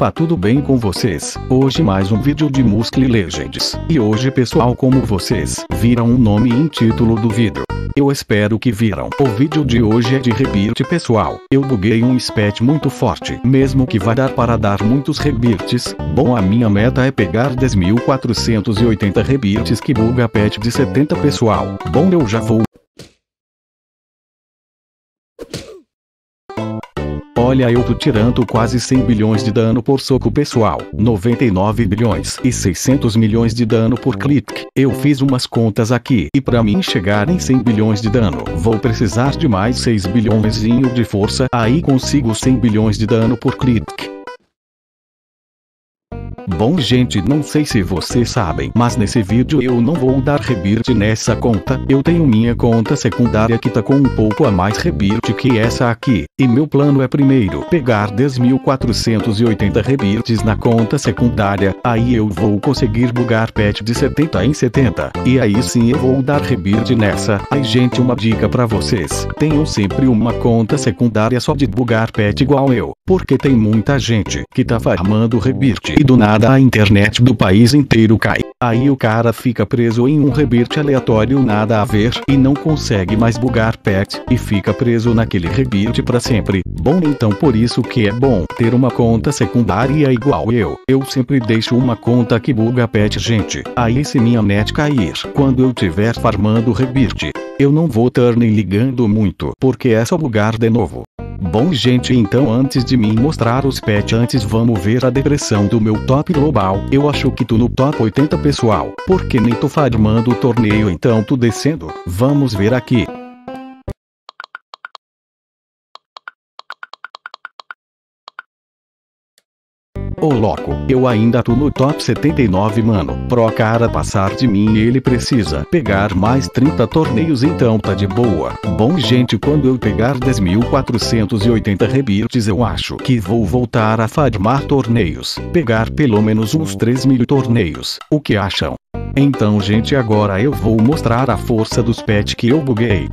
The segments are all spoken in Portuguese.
Opa tudo bem com vocês? Hoje mais um vídeo de Muscle Legends. E hoje pessoal como vocês viram o nome e título do vídeo. Eu espero que viram. O vídeo de hoje é de rebirth pessoal. Eu buguei um spet muito forte. Mesmo que vai dar para dar muitos rebirths. Bom a minha meta é pegar 10.480 rebirths que buga pet de 70 pessoal. Bom eu já vou Olha eu tô tirando quase 100 bilhões de dano por soco pessoal, 99 bilhões e 600 milhões de dano por click. Eu fiz umas contas aqui e para mim chegar em 100 bilhões de dano, vou precisar de mais 6 bilhões de força, aí consigo 100 bilhões de dano por click. Bom gente não sei se vocês sabem mas nesse vídeo eu não vou dar rebirth nessa conta, eu tenho minha conta secundária que tá com um pouco a mais rebirth que essa aqui, e meu plano é primeiro pegar 10.480 rebirths na conta secundária, aí eu vou conseguir bugar pet de 70 em 70, e aí sim eu vou dar rebirth nessa, aí gente uma dica pra vocês, tenham sempre uma conta secundária só de bugar pet igual eu, porque tem muita gente que tá farmando rebirth e do nada nada a internet do país inteiro cai. Aí o cara fica preso em um rebirth aleatório nada a ver e não consegue mais bugar pet e fica preso naquele rebirth para sempre. Bom então por isso que é bom ter uma conta secundária igual eu. Eu sempre deixo uma conta que buga pet gente. Aí se minha net cair quando eu tiver farmando rebirth, eu não vou estar nem ligando muito porque é só bugar de novo. Bom gente então antes de mim mostrar os pets antes vamos ver a depressão do meu top global. Eu acho que tu no top 80 pessoal, porque nem tô farmando o torneio então tu descendo. Vamos ver aqui. Ô oh, louco, eu ainda tô no top 79 mano. Pro cara passar de mim ele precisa pegar mais 30 torneios então tá de boa. Bom gente quando eu pegar 10.480 rebirths eu acho que vou voltar a farmar torneios. Pegar pelo menos uns 3 mil torneios. O que acham? Então gente agora eu vou mostrar a força dos pets que eu buguei.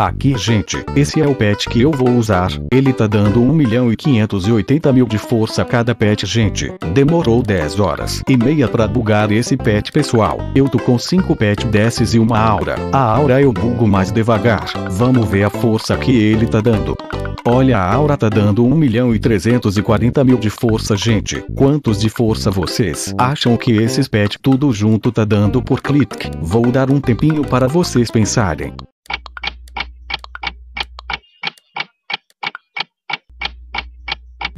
Aqui gente, esse é o pet que eu vou usar, ele tá dando 1 milhão e 580 mil de força cada pet gente, demorou 10 horas e meia pra bugar esse pet pessoal, eu tô com 5 pet desses e uma aura, a aura eu bugo mais devagar, vamos ver a força que ele tá dando. Olha a aura tá dando 1 milhão e 340 mil de força gente, quantos de força vocês acham que esses pet tudo junto tá dando por clique? Vou dar um tempinho para vocês pensarem.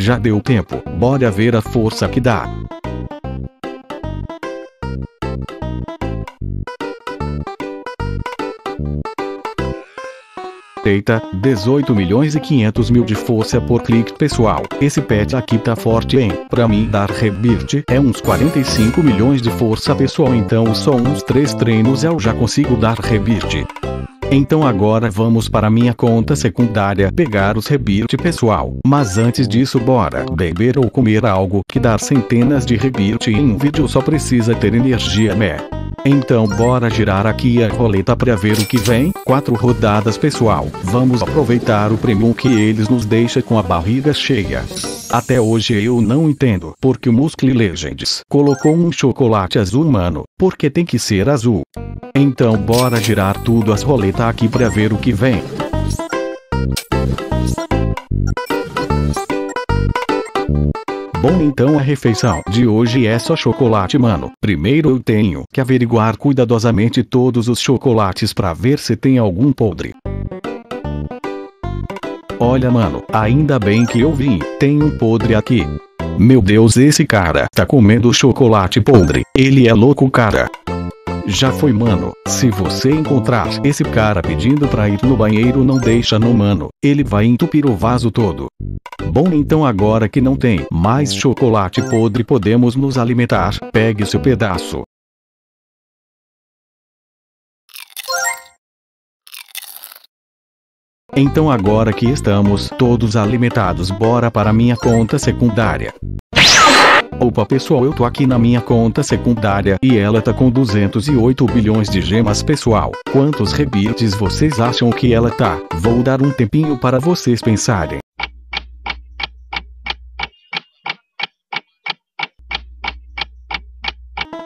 Já deu tempo, bora ver a força que dá. Eita, 18 milhões e 500 mil de força por clique pessoal. Esse pet aqui tá forte hein? Pra mim dar rebirth é uns 45 milhões de força pessoal então só uns 3 treinos eu já consigo dar rebirth. Então agora vamos para minha conta secundária pegar os rebirth pessoal. Mas antes disso bora beber ou comer algo que dá centenas de rebirth em um vídeo só precisa ter energia né? Então bora girar aqui a roleta para ver o que vem. Quatro rodadas pessoal. Vamos aproveitar o prêmio que eles nos deixam com a barriga cheia. Até hoje eu não entendo porque o Muscle Legends colocou um chocolate azul mano, porque tem que ser azul. Então bora girar tudo as roletas aqui pra ver o que vem. Bom então a refeição de hoje é só chocolate mano. Primeiro eu tenho que averiguar cuidadosamente todos os chocolates para ver se tem algum podre. Olha mano, ainda bem que eu vim, tem um podre aqui. Meu Deus esse cara tá comendo chocolate podre, ele é louco cara. Já foi mano, se você encontrar esse cara pedindo pra ir no banheiro não deixa no mano, ele vai entupir o vaso todo. Bom então agora que não tem mais chocolate podre podemos nos alimentar, pegue seu pedaço. Então agora que estamos todos alimentados bora para minha conta secundária. Opa pessoal eu tô aqui na minha conta secundária e ela tá com 208 bilhões de gemas pessoal. Quantos rebirths vocês acham que ela tá? Vou dar um tempinho para vocês pensarem.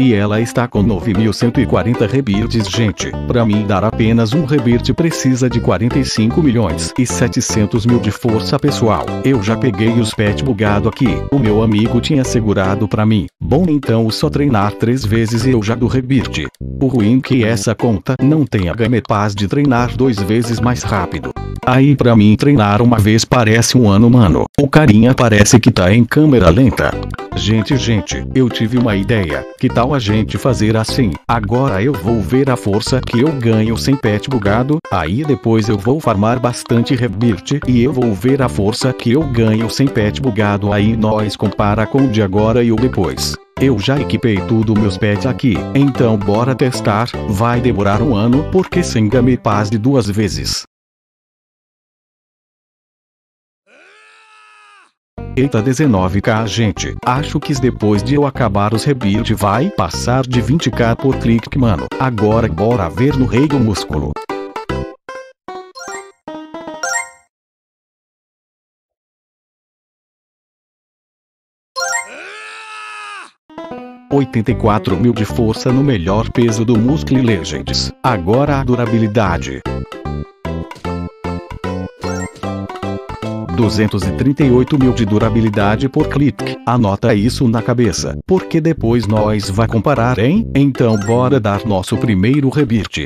E ela está com 9.140 rebirtes gente. Pra mim dar apenas um rebirte precisa de 45 milhões e 700 mil de força pessoal. Eu já peguei os pet bugado aqui, o meu amigo tinha segurado pra mim. Bom então só treinar três vezes e eu já do rebirte. O ruim que essa conta não tem a game de treinar dois vezes mais rápido. Aí pra mim treinar uma vez parece um ano mano. O carinha parece que tá em câmera lenta. Gente, gente, eu tive uma ideia. Que tal a gente fazer assim? Agora eu vou ver a força que eu ganho sem pet bugado. Aí depois eu vou farmar bastante rebirth e eu vou ver a força que eu ganho sem pet bugado. Aí nós compara com o de agora e o depois. Eu já equipei tudo meus pets aqui, então bora testar, vai demorar um ano porque sem game paz de duas vezes. Eita 19k gente, acho que depois de eu acabar os rebuild vai passar de 20k por clique mano. Agora bora ver no rei do músculo. Oitenta e quatro mil de força no melhor peso do Muscle Legends. Agora a durabilidade. 238 mil de durabilidade por clique. Anota isso na cabeça, porque depois nós vai comparar, hein? Então bora dar nosso primeiro rebirth.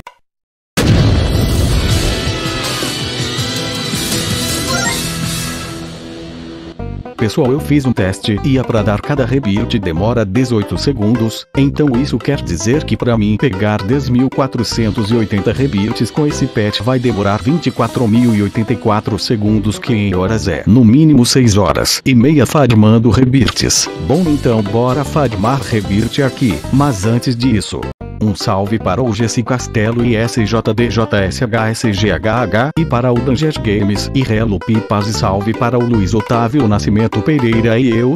Pessoal eu fiz um teste e a para dar cada rebirth demora 18 segundos, então isso quer dizer que para mim pegar 10.480 rebirths com esse patch vai demorar 24.084 segundos. Que em horas é? No mínimo 6 horas e meia farmando rebirths. Bom então bora farmar rebirth aqui, mas antes disso, um salve para o GC Castelo e SJDJSHSGHH e para o Danger Games e Relo Pipas e salve para o Luiz Otávio Nascimento Pereira e eu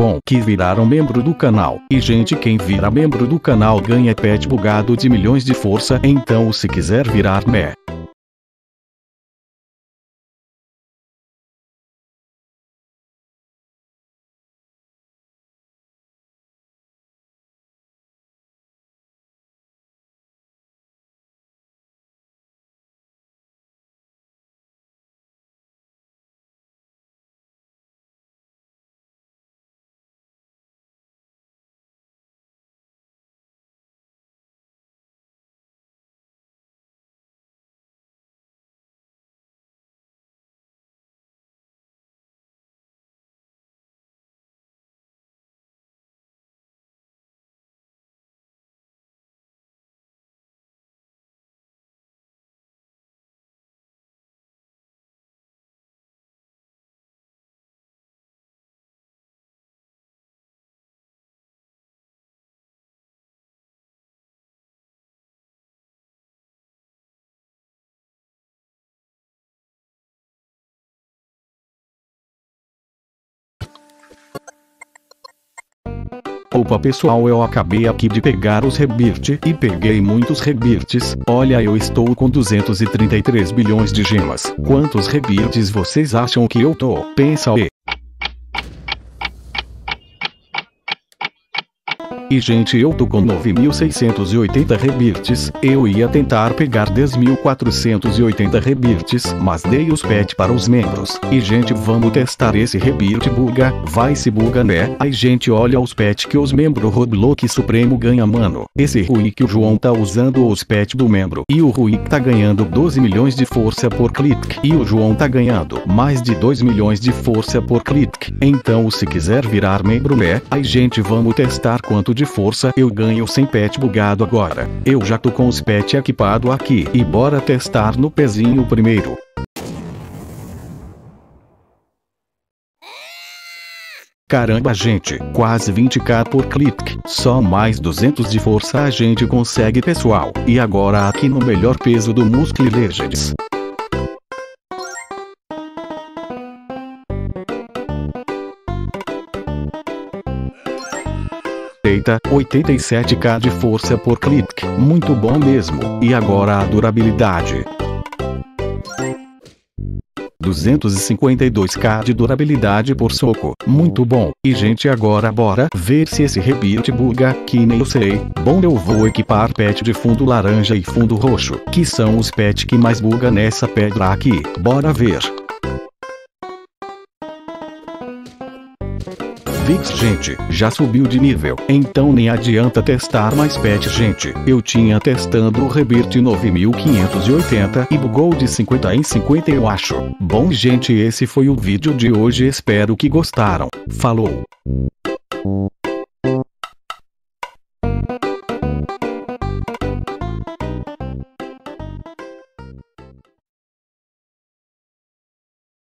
On que viraram membro do canal. E gente quem vira membro do canal ganha pet bugado de milhões de força então se quiser virar meh. Opa pessoal eu acabei aqui de pegar os rebirth e peguei muitos rebirths, olha eu estou com 233 bilhões de gemas. Quantos rebirths vocês acham que eu tô? Pensa aí. E gente eu tô com 9.680 rebirths, eu ia tentar pegar 10.480 rebirths, mas dei os pet para os membros. E gente vamos testar esse rebirth buga, vai se buga né? Aí gente olha os pet que os membros Roblox Supremo ganha mano. Esse Rui que o João tá usando os pet do membro. E o Rui tá ganhando 12 milhões de força por clique. E o João tá ganhando mais de 2 milhões de força por clique. Então se quiser virar membro né? Aí gente vamos testar quanto de força eu ganho sem pet bugado agora. Eu já tô com os pet equipado aqui e bora testar no pezinho primeiro. Caramba gente, quase 20k por clique, só mais 200 de força a gente consegue pessoal, e agora aqui no melhor peso do Muscle Legends. Eita, 87k de força por clique, muito bom mesmo. E agora a durabilidade. 252k de durabilidade por soco. Muito bom. E gente agora bora ver se esse rebite buga, que nem eu sei. Bom eu vou equipar pet de fundo laranja e fundo roxo, que são os pet que mais buga nessa pedra aqui. Bora ver. Vix gente, já subiu de nível, então nem adianta testar mais pet gente. Eu tinha testando o Rebirth 9580 e bugou de 50 em 50 eu acho. Bom gente esse foi o vídeo de hoje espero que gostaram. Falou!